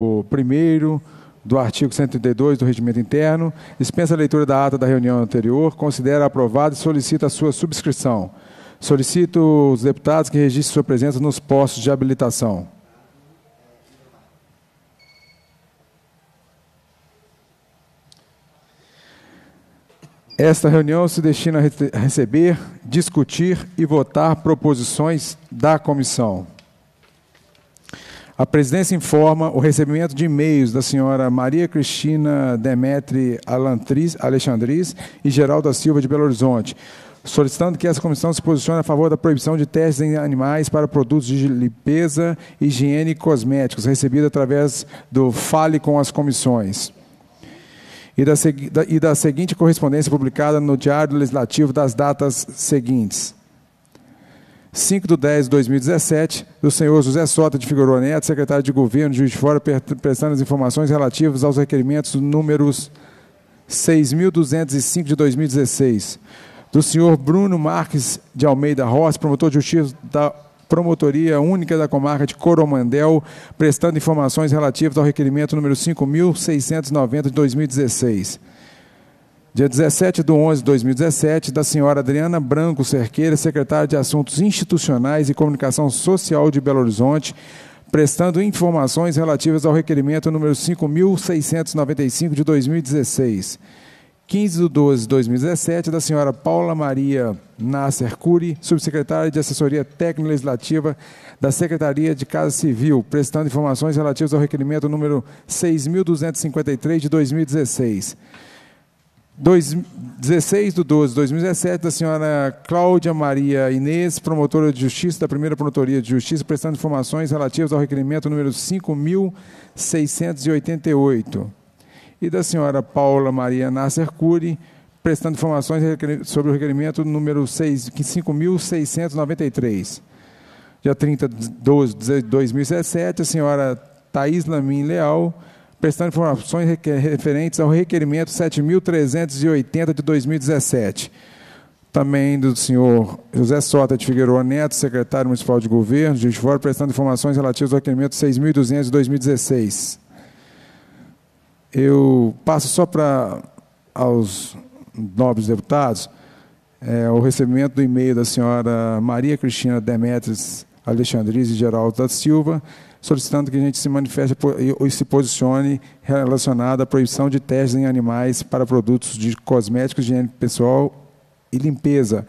o primeiro do artigo 132 do Regimento Interno, dispensa a leitura da ata da reunião anterior, considera aprovada e solicita a sua subscrição. Solicito os deputados que registrem sua presença nos postos de habilitação. Esta reunião se destina a receber, discutir e votar proposições da comissão. A presidência informa o recebimento de e-mails da senhora Maria Cristina Demetri Alexandris e Geralda Silva de Belo Horizonte, solicitando que essa comissão se posicione a favor da proibição de testes em animais para produtos de limpeza, higiene e cosméticos, recebida através do Fale com as Comissões. E da, e da seguinte correspondência publicada no Diário Legislativo das datas seguintes. 5 de 10 de 2017, do senhor José Sota de Figueiredo Neto, secretário de Governo Juiz de Fora, prestando as informações relativas aos requerimentos números 6.205 de 2016. Do senhor Bruno Marques de Almeida Rossi, promotor de justiça da Promotoria Única da Comarca de Coromandel, prestando informações relativas ao requerimento número 5.690 de 2016. Dia 17 de 11 de 2017, da senhora Adriana Branco Cerqueira, secretária de Assuntos Institucionais e Comunicação Social de Belo Horizonte, prestando informações relativas ao requerimento número 5.695 de 2016. 15 de 12 de 2017, da senhora Paula Maria Nasser Curi, subsecretária de Assessoria Técnica Legislativa da Secretaria de Casa Civil, prestando informações relativas ao requerimento número 6.253 de 2016. 16 de 12 de 2017, da senhora Cláudia Maria Inês, promotora de justiça da primeira promotoria de justiça, prestando informações relativas ao requerimento número 5.688. E da senhora Paula Maria Nasser Cury, prestando informações sobre o requerimento número 5.693. Dia 30 de 12 de 2017, a senhora Thais Lamin Leal, prestando informações referentes ao requerimento 7.380 de 2017. Também do senhor José Sota de Figueiredo Neto, secretário municipal de governo, de Fora, prestando informações relativas ao requerimento 6.200 de 2016. Eu passo só para aos nobres deputados é, o recebimento do e-mail da senhora Maria Cristina Demetres Alexandris e Geraldo da Silva, solicitando que a gente se manifeste e se posicione relacionado à proibição de testes em animais para produtos de cosméticos, higiene pessoal e limpeza.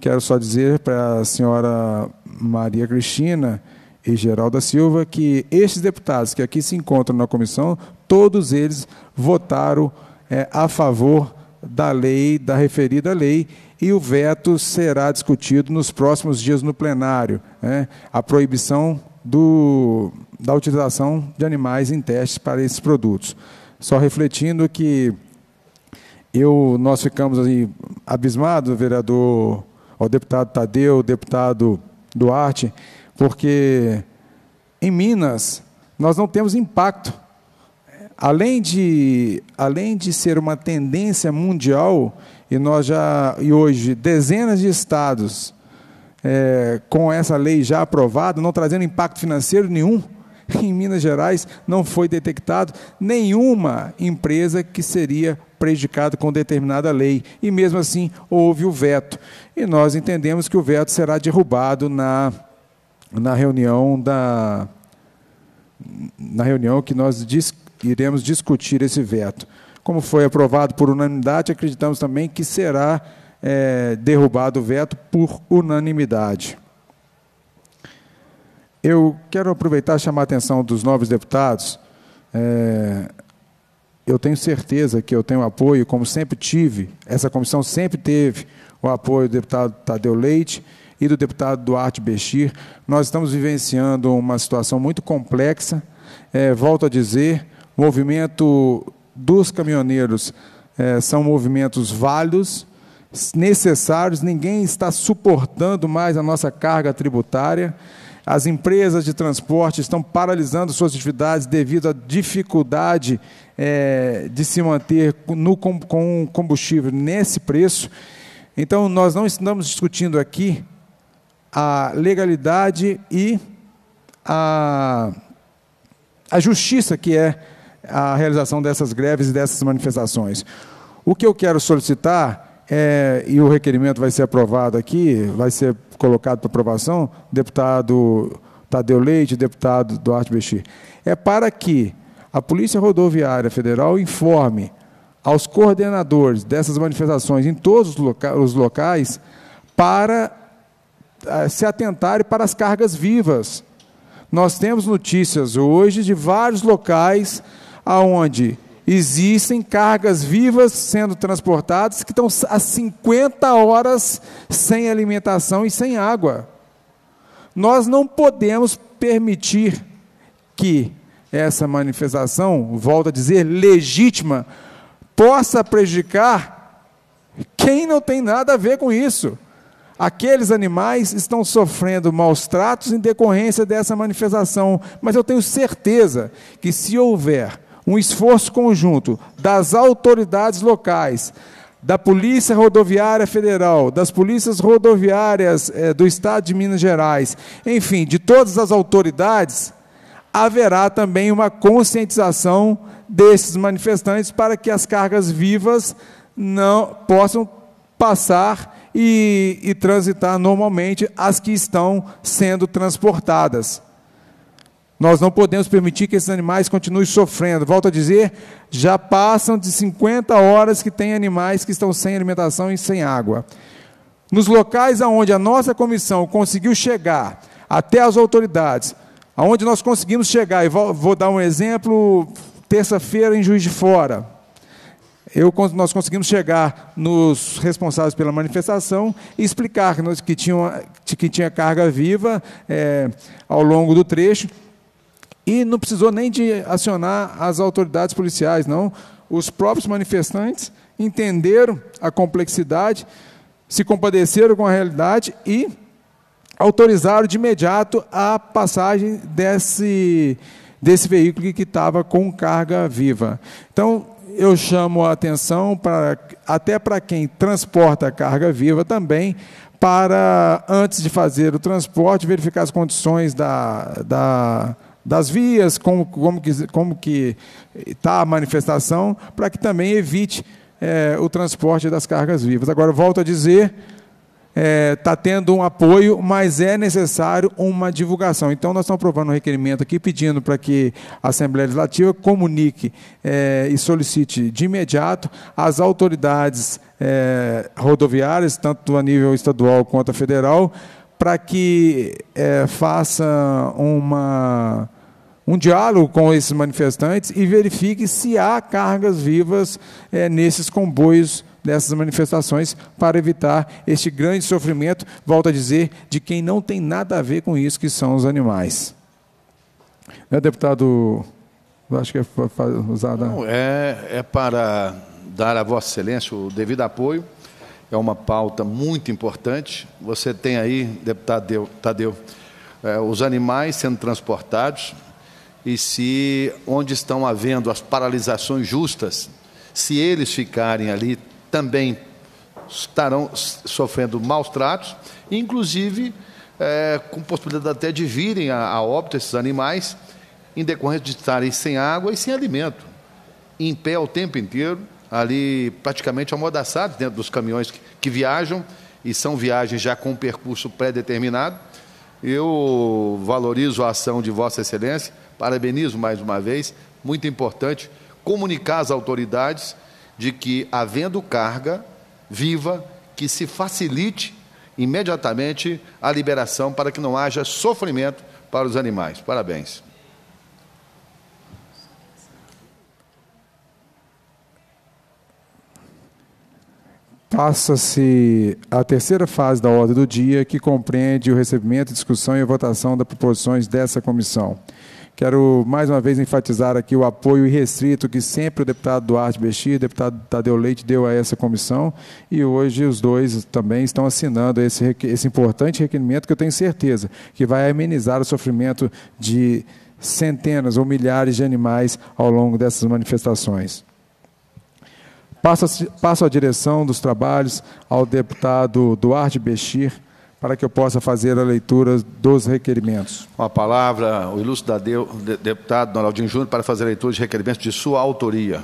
Quero só dizer para a senhora Maria Cristina e Geraldo da Silva que estes deputados que aqui se encontram na comissão, todos eles votaram é, a favor da lei, da referida lei, e o veto será discutido nos próximos dias no plenário. Né? A proibição do, da utilização de animais em testes para esses produtos. Só refletindo que eu, nós ficamos abismados, vereador, o deputado Tadeu, deputado Duarte, porque em Minas nós não temos impacto. Além de, além de ser uma tendência mundial, e nós já, e hoje, dezenas de estados é, com essa lei já aprovada, não trazendo impacto financeiro nenhum, em Minas Gerais não foi detectado nenhuma empresa que seria prejudicada com determinada lei. E mesmo assim houve o veto. E nós entendemos que o veto será derrubado na, na reunião da na reunião que nós dis, iremos discutir esse veto. Como foi aprovado por unanimidade, acreditamos também que será é, derrubado o veto por unanimidade. Eu quero aproveitar e chamar a atenção dos novos deputados. É, eu tenho certeza que eu tenho apoio, como sempre tive, essa comissão sempre teve o apoio do deputado Tadeu Leite e do deputado Duarte Bexir. Nós estamos vivenciando uma situação muito complexa. É, volto a dizer, o movimento dos caminhoneiros é, são movimentos válidos, necessários, ninguém está suportando mais a nossa carga tributária. As empresas de transporte estão paralisando suas atividades devido à dificuldade é, de se manter no, com combustível nesse preço. Então, nós não estamos discutindo aqui a legalidade e a, a justiça que é a realização dessas greves e dessas manifestações. O que eu quero solicitar, é, e o requerimento vai ser aprovado aqui, vai ser colocado para aprovação, deputado Tadeu Leite, deputado Duarte Bexir, é para que a Polícia Rodoviária Federal informe aos coordenadores dessas manifestações em todos os, loca os locais para uh, se atentarem para as cargas vivas. Nós temos notícias hoje de vários locais aonde existem cargas vivas sendo transportadas que estão há 50 horas sem alimentação e sem água. Nós não podemos permitir que essa manifestação, volto a dizer, legítima, possa prejudicar quem não tem nada a ver com isso. Aqueles animais estão sofrendo maus tratos em decorrência dessa manifestação, mas eu tenho certeza que se houver um esforço conjunto das autoridades locais, da Polícia Rodoviária Federal, das polícias rodoviárias eh, do Estado de Minas Gerais, enfim, de todas as autoridades, haverá também uma conscientização desses manifestantes para que as cargas vivas não possam passar e, e transitar normalmente as que estão sendo transportadas. Nós não podemos permitir que esses animais continuem sofrendo. Volto a dizer, já passam de 50 horas que tem animais que estão sem alimentação e sem água. Nos locais aonde a nossa comissão conseguiu chegar até as autoridades, aonde nós conseguimos chegar, e vou, vou dar um exemplo, terça-feira em Juiz de Fora, eu, nós conseguimos chegar nos responsáveis pela manifestação e explicar que, nós, que, tinha, que tinha carga viva é, ao longo do trecho e não precisou nem de acionar as autoridades policiais, não. Os próprios manifestantes entenderam a complexidade, se compadeceram com a realidade e autorizaram de imediato a passagem desse, desse veículo que estava com carga viva. Então, eu chamo a atenção para, até para quem transporta carga viva também, para, antes de fazer o transporte, verificar as condições da, da das vias, como, como que como que está a manifestação, para que também evite é, o transporte das cargas vivas. Agora, volto a dizer, está é, tá tendo um apoio, mas é necessário uma divulgação. Então, nós estamos aprovando um requerimento aqui, pedindo para que a Assembleia Legislativa comunique é, e solicite de imediato às autoridades é, rodoviárias, tanto a nível estadual quanto a federal, para que é, faça uma, um diálogo com esses manifestantes e verifique se há cargas vivas é, nesses comboios dessas manifestações para evitar este grande sofrimento, volto a dizer, de quem não tem nada a ver com isso, que são os animais. É, deputado, acho que é usada. Não, é, é para dar a Vossa Excelência o devido apoio é uma pauta muito importante. Você tem aí, deputado Tadeu, é, os animais sendo transportados e se onde estão havendo as paralisações justas, se eles ficarem ali também estarão sofrendo maus tratos, inclusive é, com possibilidade até de virem a, a óbito esses animais em decorrência de estarem sem água e sem alimento, em pé o tempo inteiro, ali praticamente amordaçados dentro dos caminhões que, que viajam, e são viagens já com percurso pré-determinado. Eu valorizo a ação de Vossa Excelência, parabenizo mais uma vez, muito importante comunicar às autoridades de que, havendo carga viva, que se facilite imediatamente a liberação para que não haja sofrimento para os animais. Parabéns. Passa-se a terceira fase da ordem do dia, que compreende o recebimento, discussão e votação das proposições dessa comissão. Quero mais uma vez enfatizar aqui o apoio irrestrito que sempre o deputado Duarte Bexir deputado Tadeu Leite deu a essa comissão e hoje os dois também estão assinando esse, esse importante requerimento que eu tenho certeza que vai amenizar o sofrimento de centenas ou milhares de animais ao longo dessas manifestações. Passo, passo a direção dos trabalhos ao deputado Duarte Bexir para que eu possa fazer a leitura dos requerimentos. Com a palavra, o ilustre deputado Donaldinho Júnior, para fazer a leitura de requerimentos de sua autoria.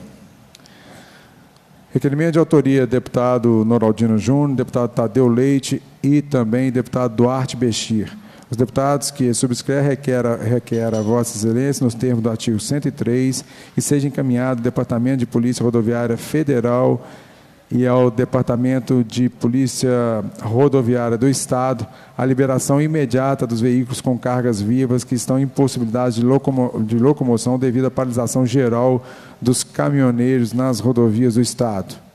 Requerimento de autoria deputado Noraldino Júnior, deputado Tadeu Leite e também deputado Duarte Bexir. Os deputados que subscrevem requer, requer a Vossa Excelência, nos termos do artigo 103, e seja encaminhado ao Departamento de Polícia Rodoviária Federal e ao Departamento de Polícia Rodoviária do Estado a liberação imediata dos veículos com cargas vivas que estão em possibilidade de, locomo de locomoção devido à paralisação geral dos caminhoneiros nas rodovias do Estado.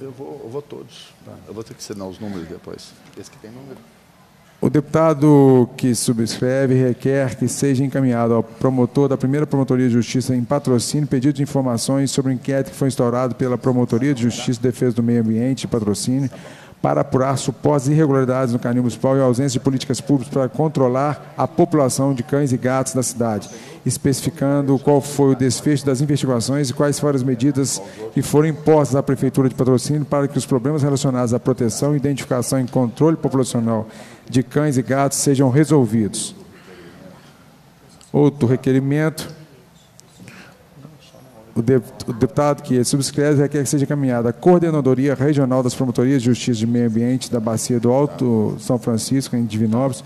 Eu vou, eu vou todos. Tá? Eu vou ter que assinar os números depois. Esse que tem número. O deputado que subscreve requer que seja encaminhado ao promotor da primeira Promotoria de Justiça em patrocínio pedido de informações sobre o inquérito que foi instaurado pela Promotoria de Justiça e Defesa do Meio Ambiente e Patrocínio para apurar supostas irregularidades no canil municipal e ausência de políticas públicas para controlar a população de cães e gatos da cidade, especificando qual foi o desfecho das investigações e quais foram as medidas que foram impostas à Prefeitura de Patrocínio para que os problemas relacionados à proteção, identificação e controle populacional de cães e gatos sejam resolvidos. Outro requerimento o deputado que subscreve requer que seja encaminhada a Coordenadoria Regional das Promotorias de Justiça de Meio Ambiente da Bacia do Alto São Francisco, em Divinópolis,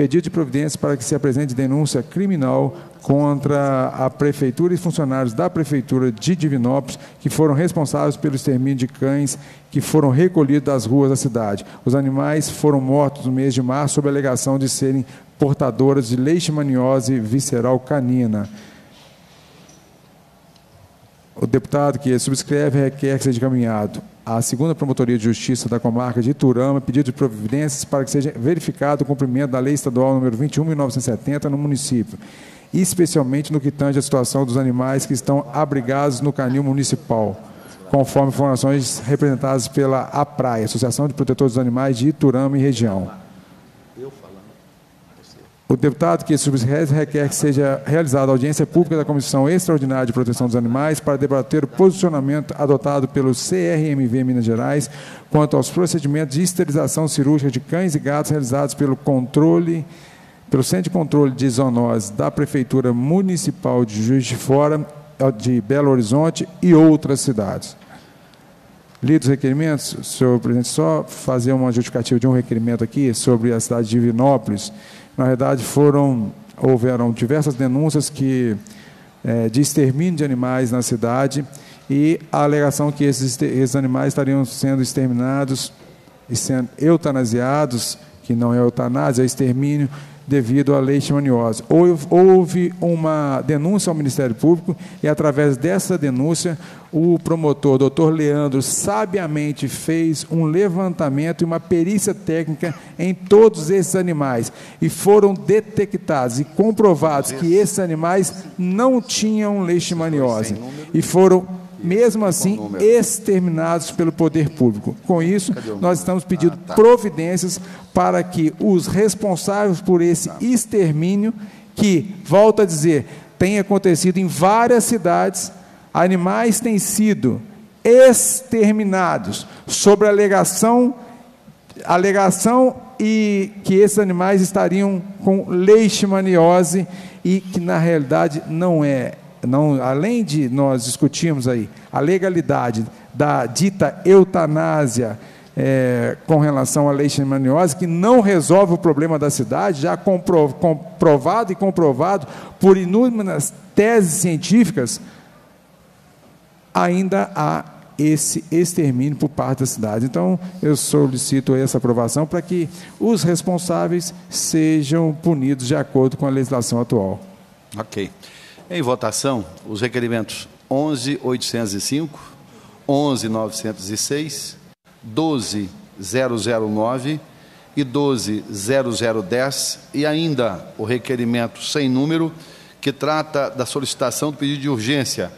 pedido de providência para que se apresente denúncia criminal contra a Prefeitura e funcionários da Prefeitura de Divinópolis que foram responsáveis pelo extermínio de cães que foram recolhidos das ruas da cidade. Os animais foram mortos no mês de março sob a alegação de serem portadoras de leishmaniose visceral canina. O deputado que subscreve requer que seja encaminhado à segunda Promotoria de Justiça da comarca de Iturama pedido de providências para que seja verificado o cumprimento da Lei Estadual número 21.970 no município, especialmente no que tange à situação dos animais que estão abrigados no canil municipal, conforme informações representadas pela APRAI, Associação de Protetores dos Animais de Iturama e região. O deputado que subscreve requer que seja realizada audiência pública da Comissão Extraordinária de Proteção dos Animais para debater o posicionamento adotado pelo CRMV Minas Gerais quanto aos procedimentos de esterilização cirúrgica de cães e gatos realizados pelo controle pelo Centro de Controle de Zoonoses da Prefeitura Municipal de Juiz de Fora, de Belo Horizonte e outras cidades. Lidos os requerimentos, senhor presidente, só fazer uma justificativa de um requerimento aqui sobre a cidade de Divinópolis. Na verdade, foram houveram diversas denúncias que é, de extermínio de animais na cidade e a alegação que esses, esses animais estariam sendo exterminados e sendo eutanasiados, que não é eutanásia, é extermínio, devido à leishmaniose. Houve uma denúncia ao Ministério Público e, através dessa denúncia, o promotor, doutor Leandro, sabiamente fez um levantamento e uma perícia técnica em todos esses animais. E foram detectados e comprovados que esses animais não tinham leishmaniose. E foram mesmo assim exterminados pelo poder público. Com isso, nós estamos pedindo ah, tá. providências para que os responsáveis por esse tá. extermínio, que, volto a dizer, tem acontecido em várias cidades, animais têm sido exterminados sobre a alegação, alegação e que esses animais estariam com leishmaniose e que na realidade não é não, além de nós discutirmos aí a legalidade da dita eutanásia é, com relação à leishmaniose, que não resolve o problema da cidade, já comprovado e comprovado por inúmeras teses científicas, ainda há esse extermínio por parte da cidade. Então, eu solicito essa aprovação para que os responsáveis sejam punidos de acordo com a legislação atual. Ok. Em votação, os requerimentos 11.805, 11.906, 12.009 e 12.0010 e ainda o requerimento sem número que trata da solicitação do pedido de urgência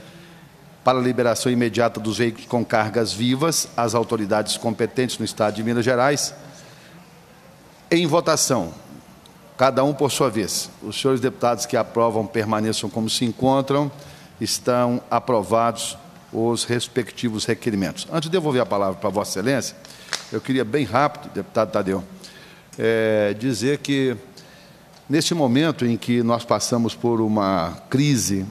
para a liberação imediata dos veículos com cargas vivas às autoridades competentes no Estado de Minas Gerais. Em votação, cada um por sua vez. Os senhores deputados que aprovam permaneçam como se encontram, estão aprovados os respectivos requerimentos. Antes de devolver a palavra para Vossa Excelência, eu queria bem rápido, deputado Tadeu, é, dizer que neste momento em que nós passamos por uma crise,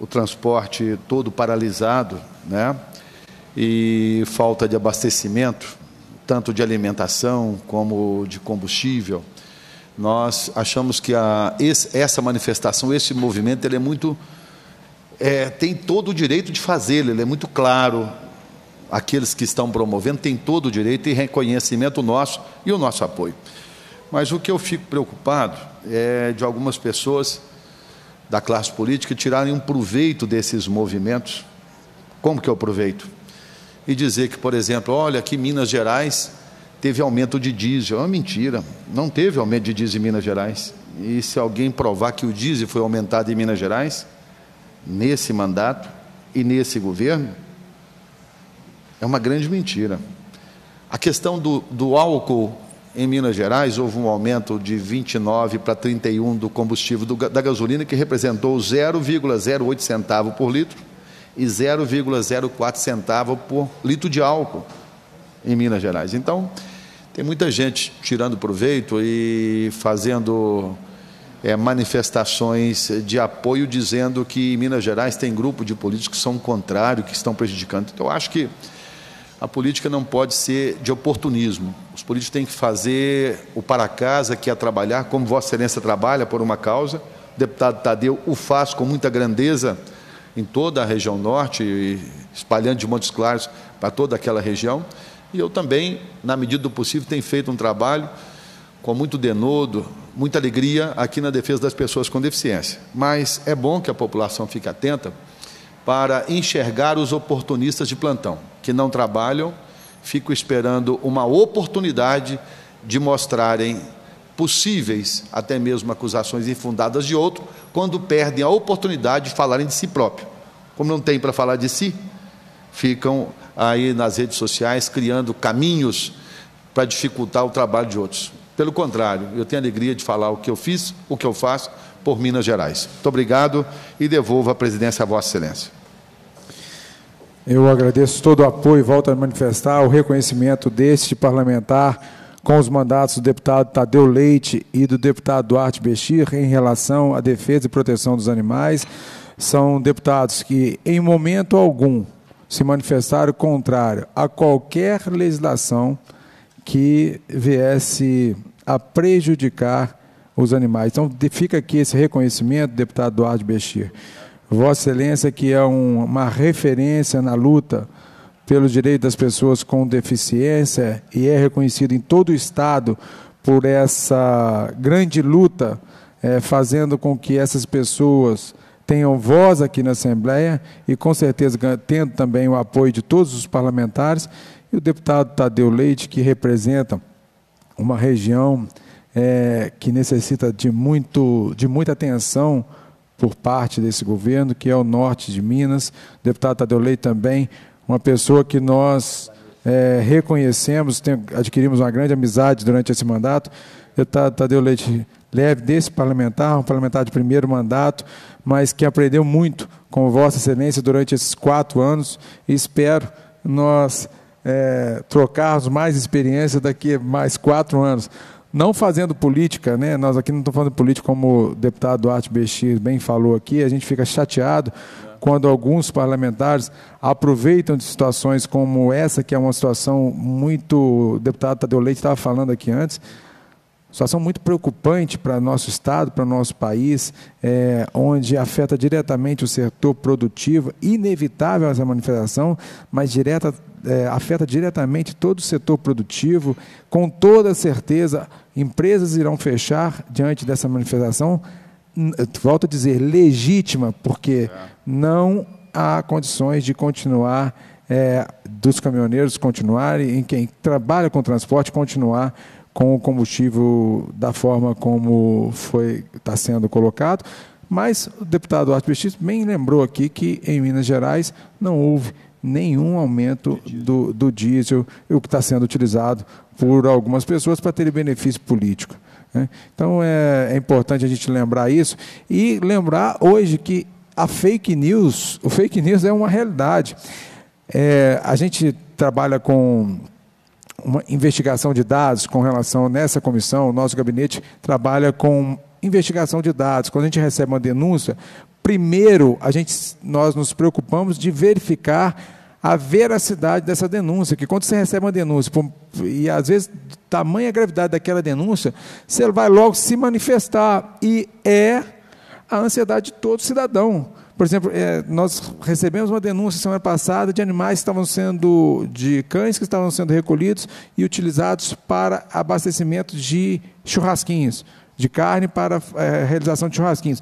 o transporte todo paralisado, né, e falta de abastecimento, tanto de alimentação como de combustível, nós achamos que a, essa manifestação, esse movimento, ele é muito é, tem todo o direito de fazê-lo, ele é muito claro. Aqueles que estão promovendo têm todo o direito e reconhecimento nosso e o nosso apoio. Mas o que eu fico preocupado é de algumas pessoas da classe política tirarem um proveito desses movimentos. Como que eu aproveito? E dizer que, por exemplo, olha, aqui em Minas Gerais teve aumento de diesel. É uma mentira. Não teve aumento de diesel em Minas Gerais. E se alguém provar que o diesel foi aumentado em Minas Gerais, nesse mandato e nesse governo, é uma grande mentira. A questão do, do álcool em Minas Gerais, houve um aumento de 29 para 31 do combustível do, da gasolina, que representou 0,08 centavo por litro e 0,04 centavo por litro de álcool em Minas Gerais. Então, tem muita gente tirando proveito e fazendo é, manifestações de apoio dizendo que em Minas Gerais tem grupo de políticos que são contrários, que estão prejudicando. Então, eu acho que a política não pode ser de oportunismo. Os políticos têm que fazer o para casa, que é trabalhar, como Vossa Excelência trabalha por uma causa. O deputado Tadeu o faz com muita grandeza em toda a região norte, espalhando de Montes Claros para toda aquela região. E eu também, na medida do possível, tenho feito um trabalho com muito denodo, muita alegria aqui na defesa das pessoas com deficiência. Mas é bom que a população fique atenta para enxergar os oportunistas de plantão, que não trabalham, ficam esperando uma oportunidade de mostrarem possíveis, até mesmo acusações infundadas de outro, quando perdem a oportunidade de falarem de si próprio. Como não tem para falar de si, ficam aí nas redes sociais criando caminhos para dificultar o trabalho de outros. Pelo contrário, eu tenho alegria de falar o que eu fiz, o que eu faço por Minas Gerais. Muito obrigado e devolvo a presidência a Vossa Excelência. Eu agradeço todo o apoio e volto a manifestar o reconhecimento deste parlamentar com os mandatos do deputado Tadeu Leite e do deputado Duarte Bexir em relação à defesa e proteção dos animais. São deputados que, em momento algum, se manifestaram contrário a qualquer legislação que viesse a prejudicar os animais. Então, fica aqui esse reconhecimento, deputado Eduardo Bexir. Vossa Excelência, que é um, uma referência na luta pelos direitos das pessoas com deficiência e é reconhecido em todo o Estado por essa grande luta, é, fazendo com que essas pessoas tenham voz aqui na Assembleia e, com certeza, tendo também o apoio de todos os parlamentares e o deputado Tadeu Leite, que representa uma região é, que necessita de, muito, de muita atenção por parte desse governo, que é o norte de Minas. O deputado Tadeu Leite também, uma pessoa que nós é, reconhecemos, tem, adquirimos uma grande amizade durante esse mandato. O deputado Tadeu Leite leve desse parlamentar, um parlamentar de primeiro mandato, mas que aprendeu muito com Vossa Excelência durante esses quatro anos e espero nós é, trocarmos mais experiência daqui a mais quatro anos. Não fazendo política, né? nós aqui não estamos fazendo política como o deputado Duarte Bexir bem falou aqui, a gente fica chateado quando alguns parlamentares aproveitam de situações como essa, que é uma situação muito. O deputado Tadeu Leite estava falando aqui antes, situação muito preocupante para nosso Estado, para nosso país, é, onde afeta diretamente o setor produtivo, inevitável essa manifestação, mas direta é, afeta diretamente todo o setor produtivo. Com toda certeza, empresas irão fechar diante dessa manifestação. Volto a dizer, legítima, porque não há condições de continuar, é, dos caminhoneiros continuarem, em quem trabalha com transporte, continuar com o combustível da forma como foi está sendo colocado. Mas o deputado Arthur Pestis bem lembrou aqui que em Minas Gerais não houve nenhum aumento do, do diesel, o que está sendo utilizado por algumas pessoas para ter benefício político. Né? Então é, é importante a gente lembrar isso e lembrar hoje que a fake news, o fake news é uma realidade. É, a gente trabalha com uma investigação de dados com relação nessa comissão, o nosso gabinete trabalha com investigação de dados. Quando a gente recebe uma denúncia, primeiro a gente, nós nos preocupamos de verificar a veracidade dessa denúncia, que quando você recebe uma denúncia, e às vezes tamanha gravidade daquela denúncia, você vai logo se manifestar, e é a ansiedade de todo cidadão. Por exemplo, é, nós recebemos uma denúncia semana passada de animais que estavam sendo, de cães que estavam sendo recolhidos e utilizados para abastecimento de churrasquinhos, de carne para é, realização de churrasquinhos.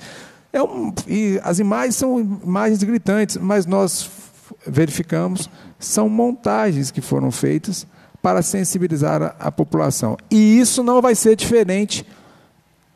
É um, e as imagens são imagens gritantes, mas nós verificamos são montagens que foram feitas para sensibilizar a, a população. E isso não vai ser diferente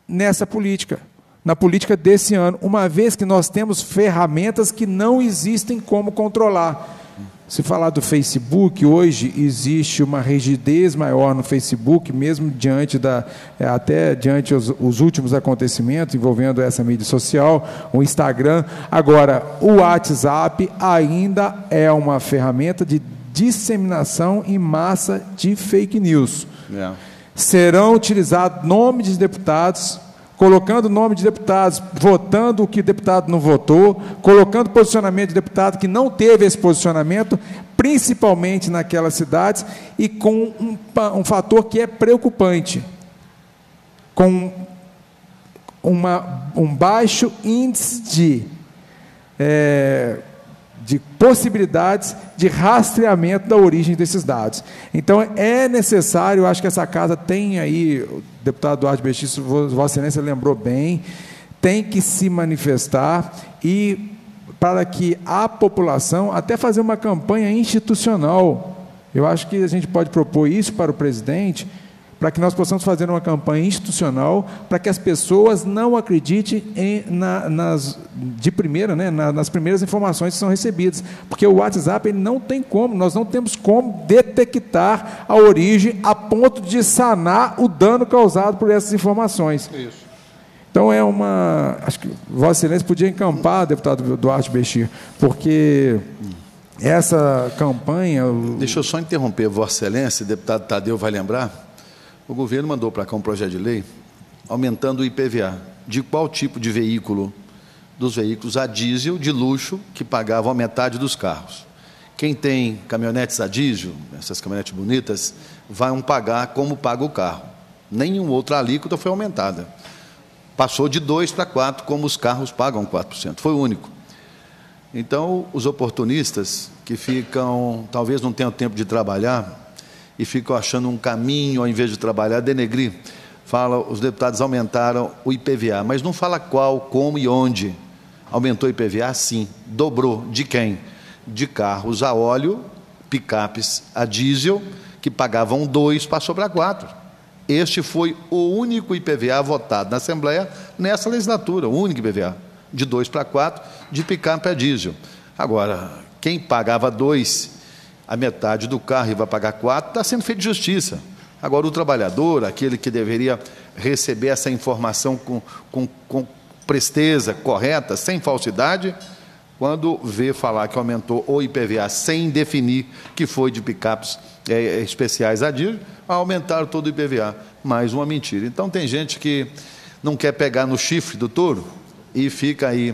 nessa política na política desse ano, uma vez que nós temos ferramentas que não existem como controlar. Se falar do Facebook, hoje existe uma rigidez maior no Facebook, mesmo diante da, é, até diante os, os últimos acontecimentos envolvendo essa mídia social, o Instagram. Agora, o WhatsApp ainda é uma ferramenta de disseminação em massa de fake news. Yeah. É. Serão utilizados nomes de deputados colocando o nome de deputados, votando o que o deputado não votou, colocando posicionamento de deputado que não teve esse posicionamento, principalmente naquelas cidades, e com um, um fator que é preocupante, com uma, um baixo índice de. É, de possibilidades de rastreamento da origem desses dados. Então, é necessário, acho que essa casa tem aí, o deputado Eduardo Bestiço, Vossa Excelência lembrou bem, tem que se manifestar e para que a população, até fazer uma campanha institucional, eu acho que a gente pode propor isso para o presidente, para que nós possamos fazer uma campanha institucional para que as pessoas não acreditem em, na, nas, de primeira, né, nas primeiras informações que são recebidas, porque o WhatsApp ele não tem como, nós não temos como detectar a origem a ponto de sanar o dano causado por essas informações. Isso. Então é uma. Acho que Vossa Excelência podia encampar, deputado Duarte Bexir, porque essa campanha. Deixa eu só interromper, Vossa Excelência, deputado Tadeu vai lembrar o governo mandou para cá um projeto de lei aumentando o IPVA. De qual tipo de veículo? Dos veículos a diesel de luxo que pagavam a metade dos carros. Quem tem caminhonetes a diesel, essas caminhonetes bonitas, vão pagar como paga o carro. Nenhuma outra alíquota foi aumentada. Passou de 2 para 4, como os carros pagam 4%. Foi o único. Então, os oportunistas que ficam, talvez não tenham tempo de trabalhar, e ficam achando um caminho, ao invés de trabalhar, denegrir. Fala, os deputados aumentaram o IPVA, mas não fala qual, como e onde. Aumentou o IPVA? Sim. Dobrou. De quem? De carros a óleo, picapes a diesel, que pagavam dois, passou para quatro. Este foi o único IPVA votado na Assembleia nessa legislatura, o único IPVA, de dois para quatro, de picape a diesel. Agora, quem pagava dois a metade do carro e vai pagar quatro, está sendo feita justiça. Agora, o trabalhador, aquele que deveria receber essa informação com, com, com presteza correta, sem falsidade, quando vê falar que aumentou o IPVA sem definir que foi de picapes é, especiais a diesel, aumentaram todo o IPVA. Mais uma mentira. Então, tem gente que não quer pegar no chifre do touro e fica aí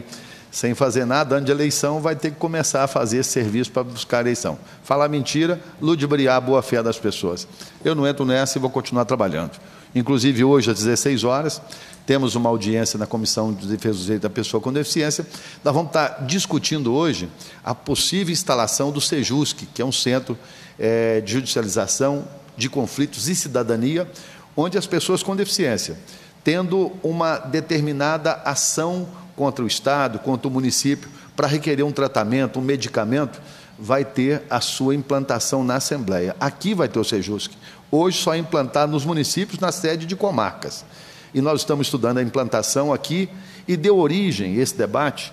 sem fazer nada, ano de eleição, vai ter que começar a fazer esse serviço para buscar eleição. Falar mentira, ludibriar a boa-fé das pessoas. Eu não entro nessa e vou continuar trabalhando. Inclusive, hoje, às 16 horas, temos uma audiência na Comissão de Defesa dos Direitos da Pessoa com Deficiência. Nós vamos estar discutindo hoje a possível instalação do SEJUSC, que é um centro é, de judicialização de conflitos e cidadania, onde as pessoas com deficiência, tendo uma determinada ação contra o Estado, contra o município, para requerer um tratamento, um medicamento, vai ter a sua implantação na Assembleia. Aqui vai ter o Sejusc. Hoje só é implantado nos municípios, na sede de comarcas. E nós estamos estudando a implantação aqui e deu origem esse debate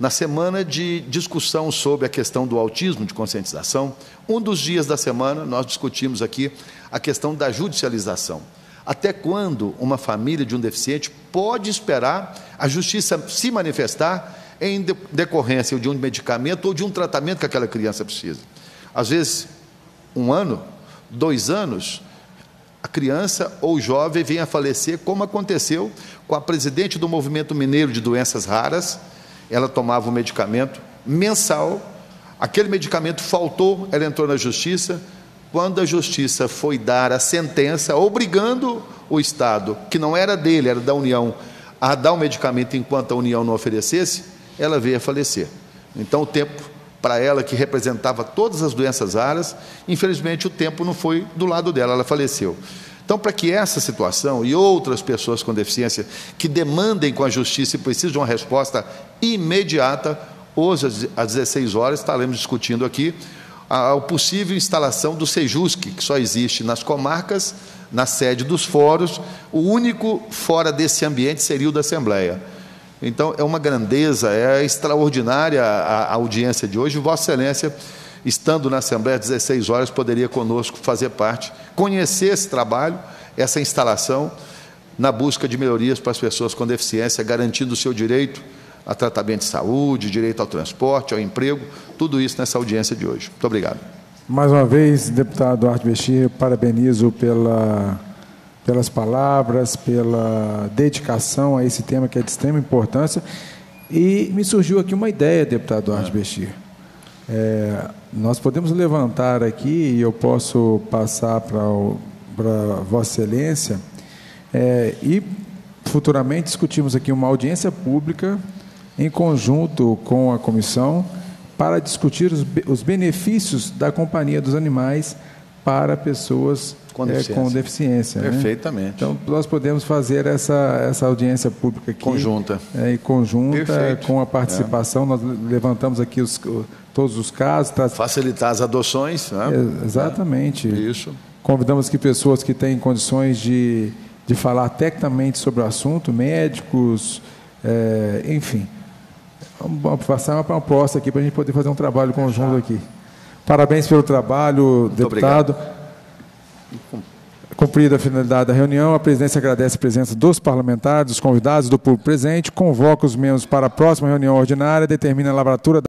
na semana de discussão sobre a questão do autismo de conscientização. Um dos dias da semana nós discutimos aqui a questão da judicialização. Até quando uma família de um deficiente pode esperar a justiça se manifestar em decorrência de um medicamento ou de um tratamento que aquela criança precisa. Às vezes, um ano, dois anos, a criança ou jovem vem a falecer, como aconteceu com a presidente do Movimento Mineiro de Doenças Raras. Ela tomava um medicamento mensal, aquele medicamento faltou, ela entrou na justiça. Quando a justiça foi dar a sentença, obrigando o Estado, que não era dele, era da União, a dar o medicamento enquanto a União não oferecesse, ela veio a falecer. Então, o tempo para ela, que representava todas as doenças raras, infelizmente o tempo não foi do lado dela, ela faleceu. Então, para que essa situação e outras pessoas com deficiência que demandem com a justiça e precisam de uma resposta imediata, hoje às 16 horas estaremos discutindo aqui a, possível instalação do Sejusc, que só existe nas comarcas, na sede dos fóruns, o único fora desse ambiente seria o da Assembleia. Então, é uma grandeza, é extraordinária a, audiência de hoje. Vossa Excelência, estando na Assembleia às 16 horas, poderia conosco fazer parte, conhecer esse trabalho, essa instalação, na busca de melhorias para as pessoas com deficiência, garantindo o seu direito a tratamento de saúde, direito ao transporte, ao emprego, tudo isso nessa audiência de hoje. Muito obrigado. Mais uma vez, deputado Duarte Bexir, parabenizo pela pelas palavras, pela dedicação a esse tema que é de extrema importância. E me surgiu aqui uma ideia, deputado Duarte é. Bestir. É, nós podemos levantar aqui, e eu posso passar para, Vossa Excelência, é, e futuramente discutirmos aqui uma audiência pública em conjunto com a comissão para discutir os, os benefícios da companhia dos animais para pessoas com deficiência. É, com deficiência né? Perfeitamente. Né? Então, nós podemos fazer essa, essa audiência pública aqui. Conjunta. É, e conjunta, Perfeito. com a participação. É. Nós levantamos aqui os, todos os casos. Tá... Facilitar as adoções. Né? É, exatamente. Isso. Convidamos aqui pessoas que têm condições de, de falar tecnicamente sobre o assunto, médicos, é, enfim. Vamos passar uma proposta aqui para a gente poder fazer um trabalho conjunto aqui. Parabéns pelo trabalho, Muito deputado. Obrigado. Cumprida a finalidade da reunião, a presidência agradece a presença dos parlamentares, dos convidados, do público presente, convoca os membros para a próxima reunião ordinária, determina a lavratura